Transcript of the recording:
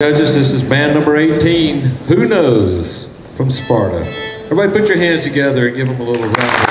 Judges, this is band number 18, Who Knows, from Sparta. Everybody put your hands together and give them a little round